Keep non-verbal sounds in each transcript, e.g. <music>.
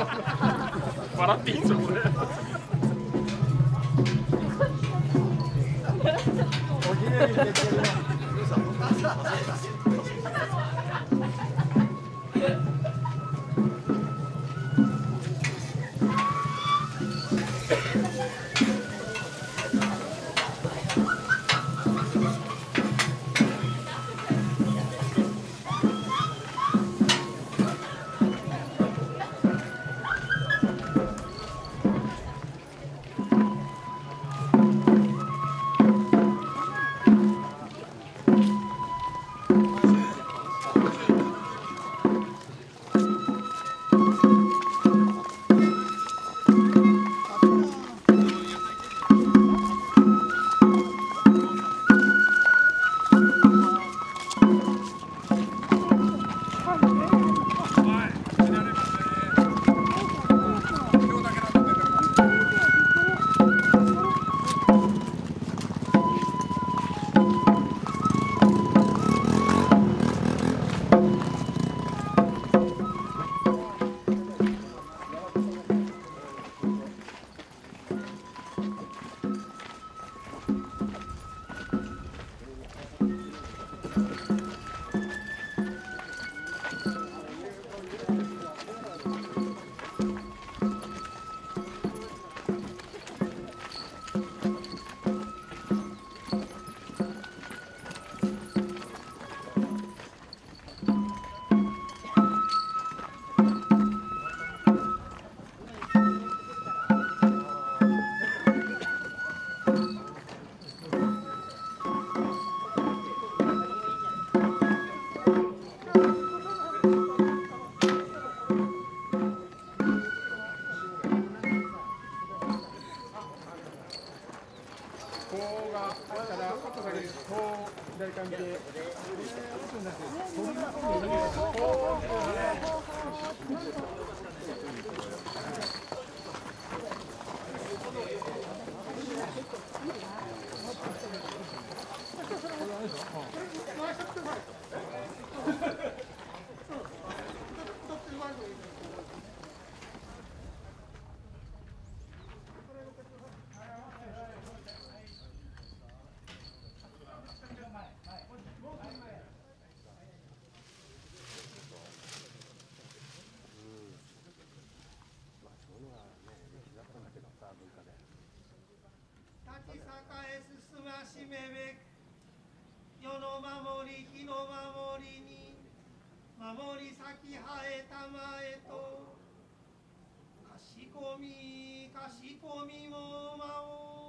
<laughs> 笑っていいんですよこれ。おひねりり咲き生えたまえとかしこみかしこみもまおう。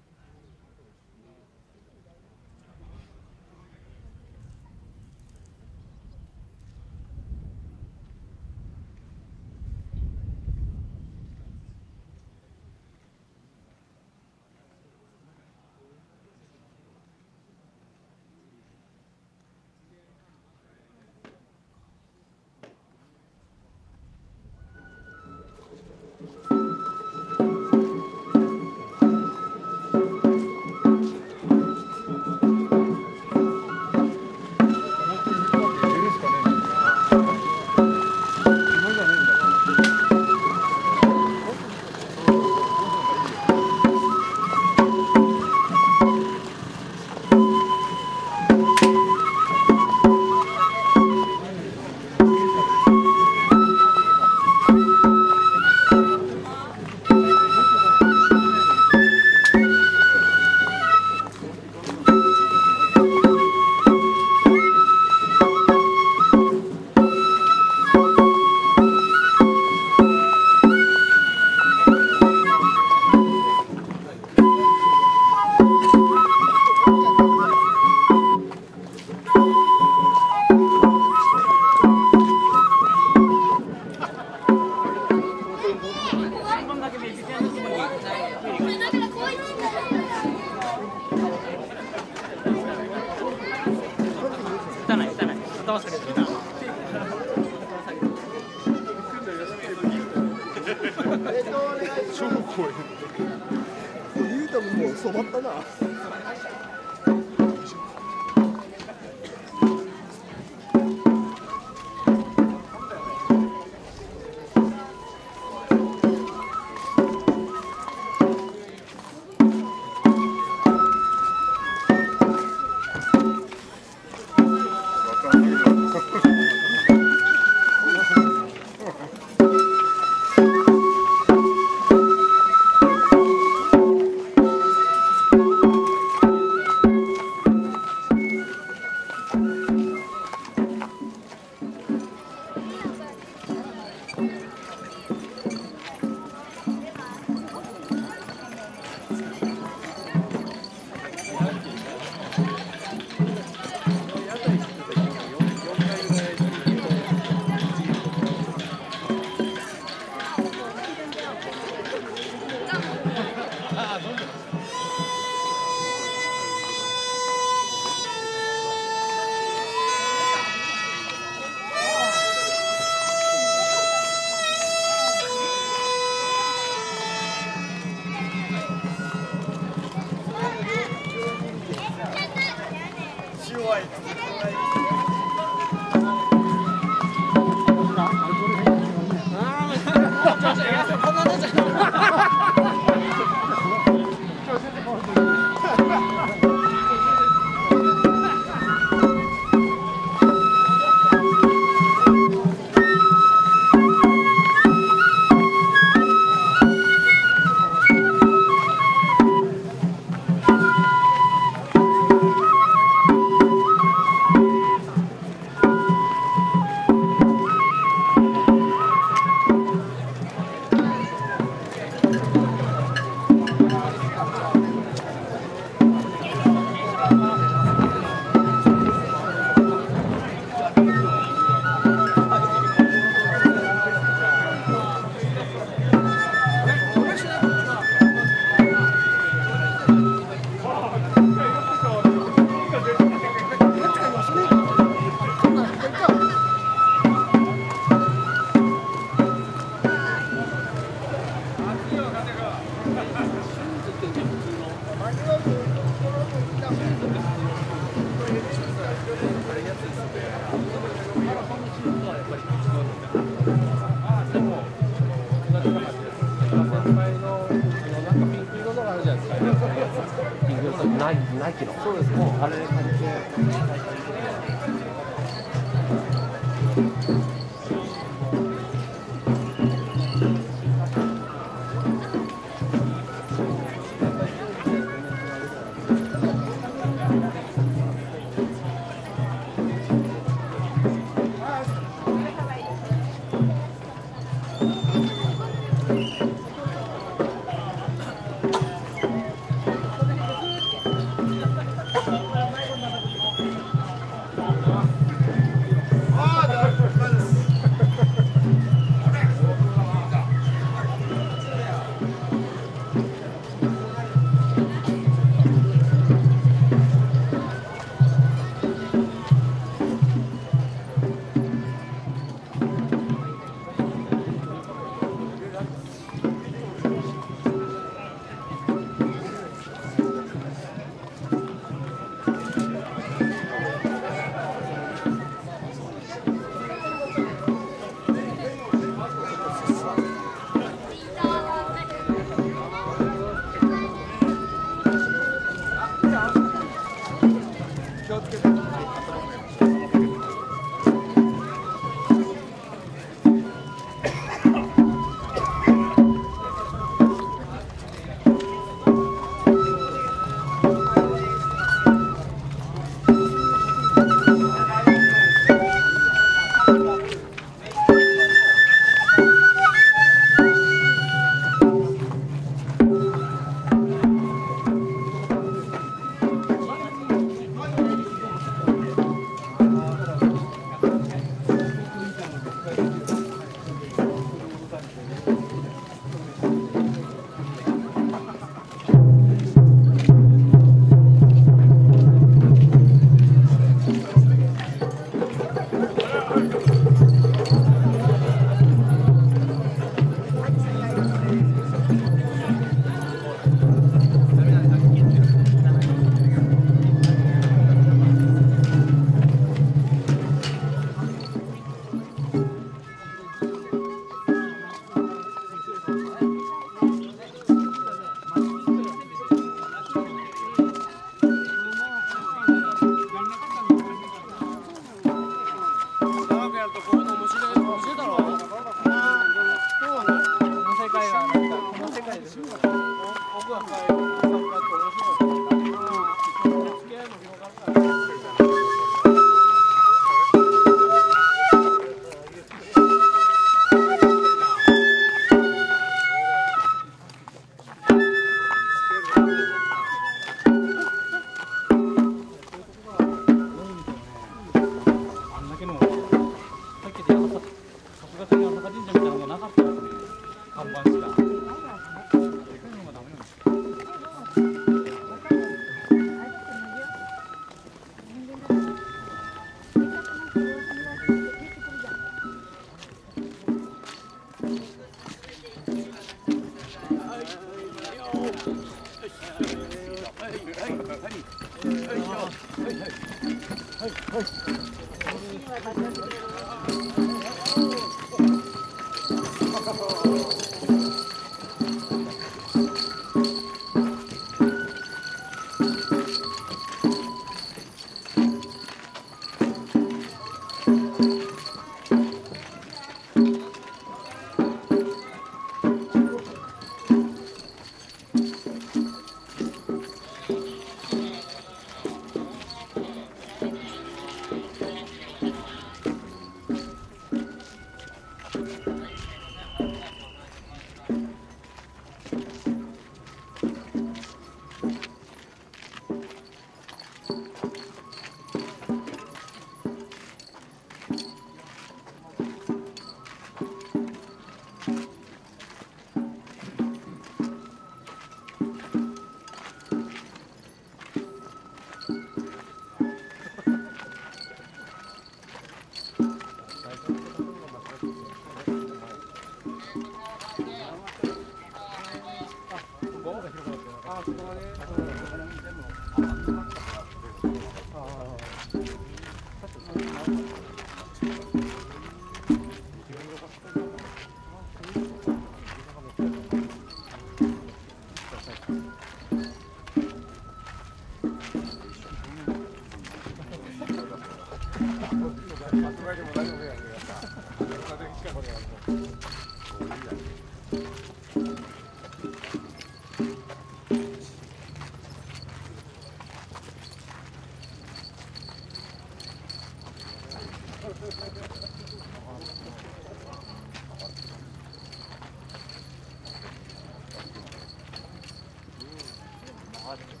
こ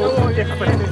れ、小学生